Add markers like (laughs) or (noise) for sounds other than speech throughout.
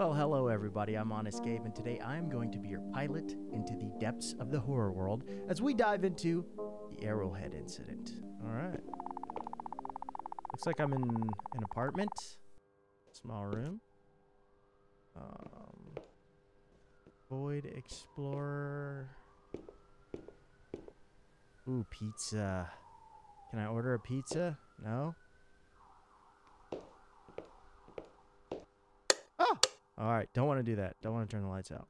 Well, hello everybody. I'm Honest Gabe, and today I am going to be your pilot into the depths of the horror world as we dive into the Arrowhead incident. All right. Looks like I'm in an apartment, small room. Um, Void Explorer. Ooh, pizza. Can I order a pizza? No. All right, don't want to do that. Don't want to turn the lights out.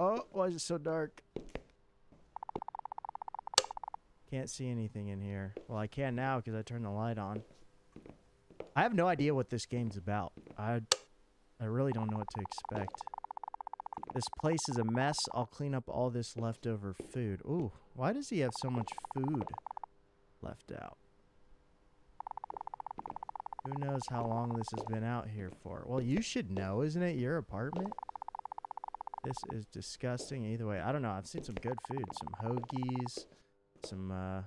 Oh, why is it so dark? Can't see anything in here. Well, I can now because I turned the light on. I have no idea what this game's about. I, I really don't know what to expect. This place is a mess. I'll clean up all this leftover food. Ooh, why does he have so much food left out? Who knows how long this has been out here for? Well, you should know, isn't it? Your apartment? This is disgusting. Either way, I don't know. I've seen some good food. Some hoagies, some uh,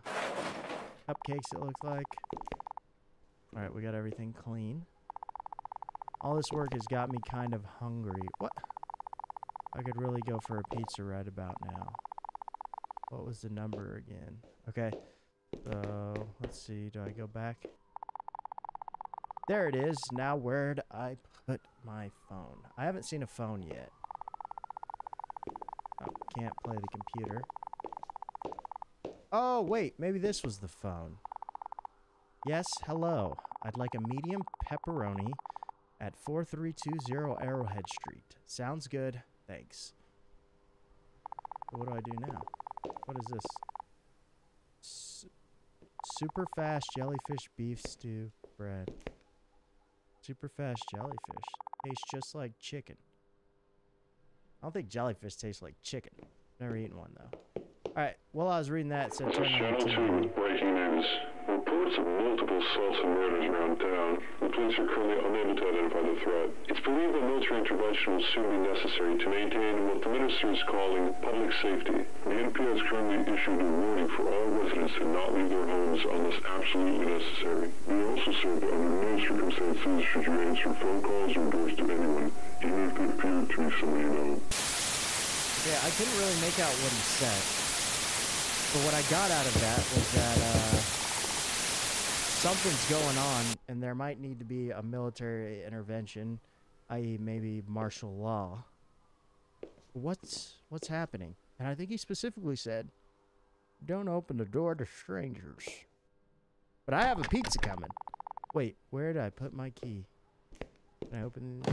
cupcakes, it looks like. All right, we got everything clean. All this work has got me kind of hungry. What? I could really go for a pizza right about now. What was the number again? Okay. So, let's see. Do I go back? There it is. Now, where'd I put my phone? I haven't seen a phone yet. Oh, can't play the computer. Oh, wait. Maybe this was the phone. Yes, hello. I'd like a medium pepperoni at 4320 Arrowhead Street. Sounds good. Thanks. What do I do now? What is this? S super fast jellyfish beef stew bread. Super fast jellyfish. Tastes just like chicken. I don't think jellyfish tastes like chicken. Never eaten one though. Alright, while I was reading that, it said turn on the TV. breaking news. Reports of multiple assaults and murders around town. The police are currently unable to identify the threat. It's believed that military intervention will soon be necessary to maintain what the minister is calling public safety. The NP has currently issued a warning for all residents to not leave their homes unless absolutely necessary. We also said that under no circumstances should you answer phone calls or doors to anyone, even if they appear to be someone you know. Yeah, I couldn't really make out what he said. But what I got out of that was that uh, something's going on, and there might need to be a military intervention, i.e., maybe martial law. What's what's happening? And I think he specifically said, "Don't open the door to strangers." But I have a pizza coming. Wait, where did I put my key? Can I open?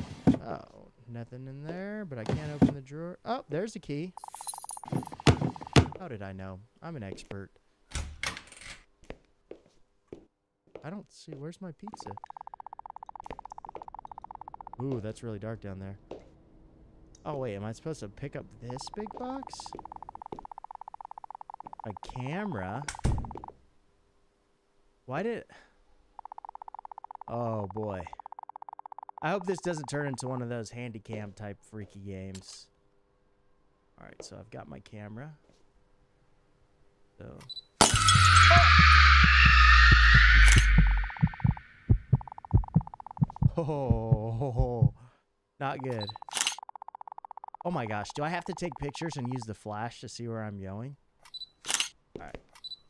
Oh, nothing in there. But I can't open the drawer. Oh, there's the key. How did I know? I'm an expert. I don't see. Where's my pizza? Ooh, that's really dark down there. Oh, wait. Am I supposed to pick up this big box? A camera? Why did... Oh, boy. I hope this doesn't turn into one of those handy cam type freaky games. Alright, so I've got my camera. So. Oh, (laughs) not good. Oh my gosh, do I have to take pictures and use the flash to see where I'm going? Alright,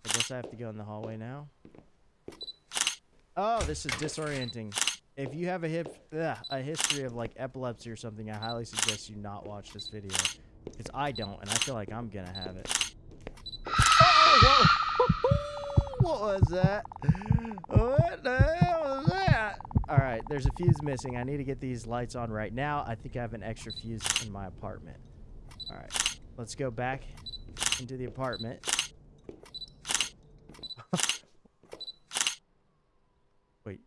I guess I have to go in the hallway now. Oh, this is disorienting. If you have a hip, ugh, a history of like epilepsy or something, I highly suggest you not watch this video. Because I don't, and I feel like I'm gonna have it. Oh, whoa! (laughs) what was that? What the that? Alright, there's a fuse missing. I need to get these lights on right now. I think I have an extra fuse in my apartment. Alright, let's go back into the apartment. (laughs) Wait.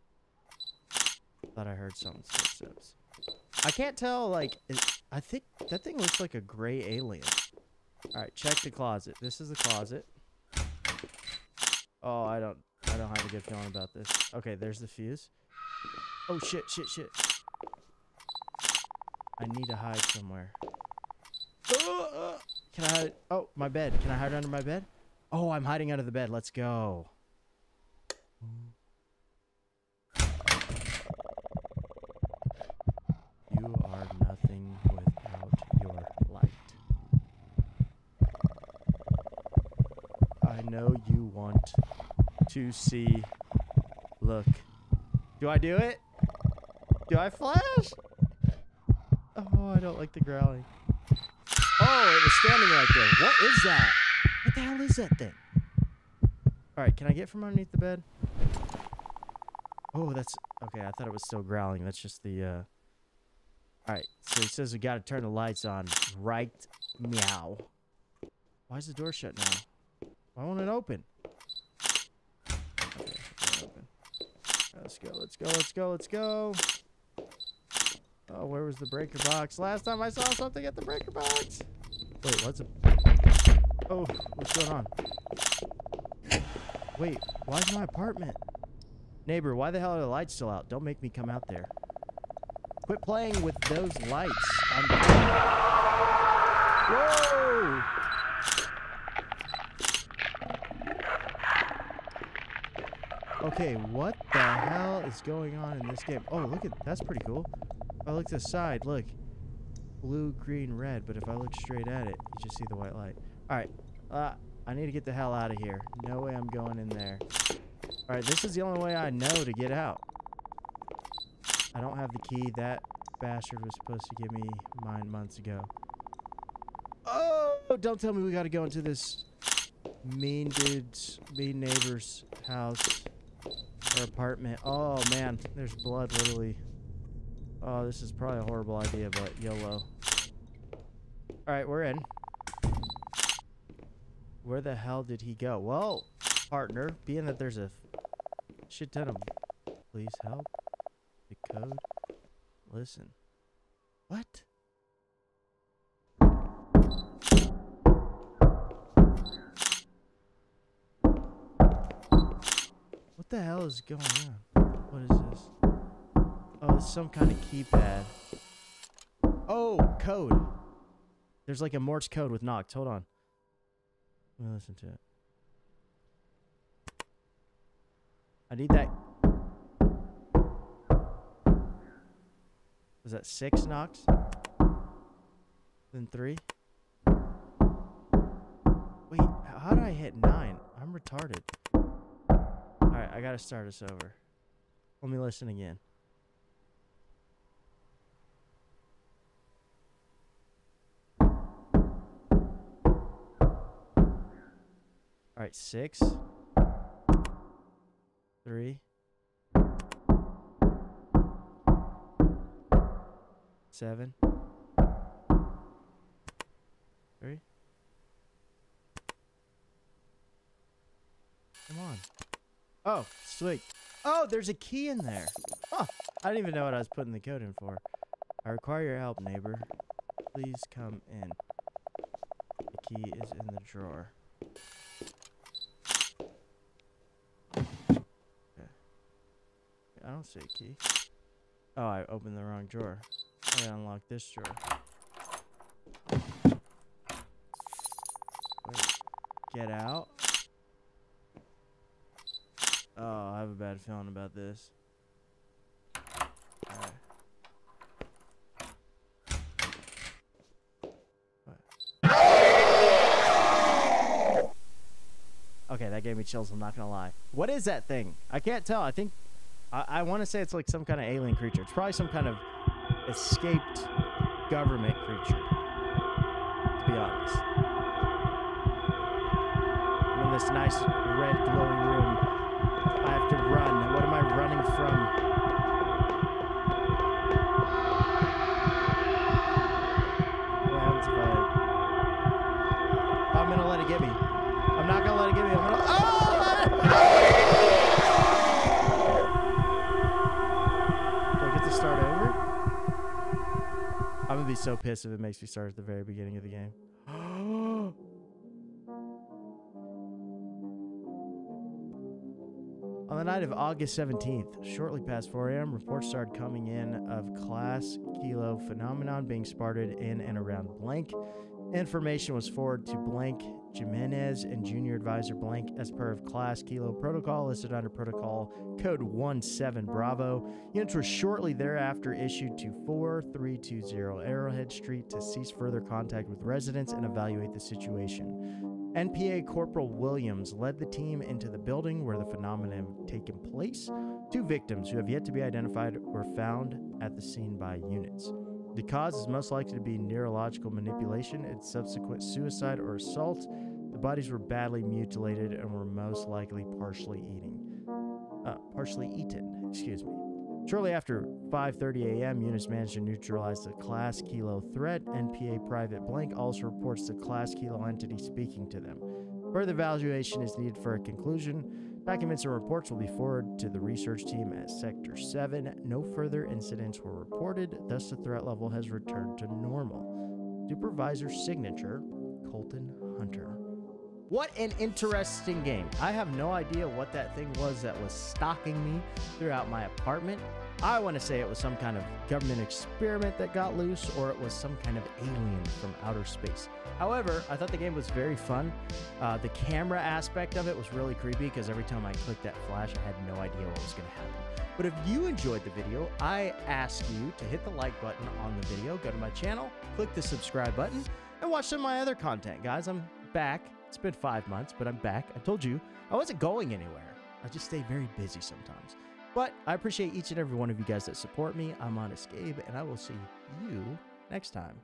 Thought I heard someone's footsteps. I can't tell, like, is, I think that thing looks like a gray alien. Alright, check the closet. This is the closet. Oh, I don't, I don't have a good feeling about this. Okay, there's the fuse. Oh shit, shit, shit. I need to hide somewhere. Can I hide? Oh, my bed. Can I hide under my bed? Oh, I'm hiding under the bed. Let's go. You are nothing without your light. I know you want to see. Look. Do I do it? Do I flash? Oh, I don't like the growling. Oh, it was standing right there. What is that? What the hell is that thing? All right, can I get from underneath the bed? Oh, that's okay. I thought it was still growling. That's just the. uh All right, so he says we got to turn the lights on. Right, meow. Why is the door shut now? Why won't it open? Okay, open. Let's go. Let's go. Let's go. Let's go. Oh, where was the breaker box? Last time I saw something at the breaker box. Wait, what's it? Oh, what's going on? Wait, why is my apartment? Neighbor, why the hell are the lights still out? Don't make me come out there. Quit playing with those lights. I'm. Whoa! Okay, what the hell is going on in this game? Oh, look at that's pretty cool. If I look to the side, look. Blue, green, red, but if I look straight at it, you just see the white light. Alright, uh, I need to get the hell out of here. No way I'm going in there. Alright, this is the only way I know to get out. I don't have the key. That bastard was supposed to give me mine months ago. Oh, don't tell me we gotta go into this mean dude's, mean neighbor's house or apartment. Oh man, there's blood literally. Oh, this is probably a horrible idea, but YOLO. Alright, we're in. Where the hell did he go? Well, partner, being that there's a shit ton of please help. The code. Listen. What? What the hell is going on? Some kind of keypad. Oh, code. There's like a Morse code with Noct. Hold on. Let me listen to it. I need that. Was that six Noct? Then three? Wait, how did I hit nine? I'm retarded. Alright, I gotta start us over. Let me listen again. Alright, six. Three. Seven. Three. Come on. Oh, sweet. Oh, there's a key in there. Huh. I didn't even know what I was putting the code in for. I require your help, neighbor. Please come in. The key is in the drawer. Okay. I don't see a key. Oh, I opened the wrong drawer. I gotta unlock this drawer. Wait. Get out. Oh, I have a bad feeling about this. Okay, that gave me chills, I'm not gonna lie. What is that thing? I can't tell. I think I, I want to say it's like some kind of alien creature. It's probably some kind of escaped government creature. To be honest. I'm in this nice red glowing room. I have to run. What am I running from? What happens if I... Oh, I'm gonna let it get me. I'm not gonna let it get me. I'm gonna... Oh! Be so pissed if it makes me start at the very beginning of the game. (gasps) On the night of August 17th, shortly past 4 a.m., reports started coming in of class kilo phenomenon being spotted in and around blank. Information was forwarded to blank Jimenez and junior advisor blank as per of class kilo protocol listed under protocol code 17 Bravo. Units were shortly thereafter issued to 4320 Arrowhead Street to cease further contact with residents and evaluate the situation. NPA Corporal Williams led the team into the building where the phenomenon had taken place. Two victims who have yet to be identified were found at the scene by units. The cause is most likely to be neurological manipulation and subsequent suicide or assault. The bodies were badly mutilated and were most likely partially eating, uh, partially eaten. Excuse me. Shortly after 5:30 a.m., units managed to neutralize the Class Kilo threat. NPA Private Blank also reports the Class Kilo entity speaking to them. Further evaluation is needed for a conclusion. Documents and reports will be forwarded to the research team at Sector 7. No further incidents were reported, thus the threat level has returned to normal. Supervisor signature, Colton Hunter. What an interesting game. I have no idea what that thing was that was stalking me throughout my apartment. I want to say it was some kind of government experiment that got loose, or it was some kind of alien from outer space. However, I thought the game was very fun. Uh, the camera aspect of it was really creepy because every time I clicked that flash, I had no idea what was going to happen. But if you enjoyed the video, I ask you to hit the like button on the video, go to my channel, click the subscribe button, and watch some of my other content, guys. I'm back. It's been five months, but I'm back. I told you I wasn't going anywhere. I just stay very busy sometimes. But I appreciate each and every one of you guys that support me. I'm Honest Gabe, and I will see you next time.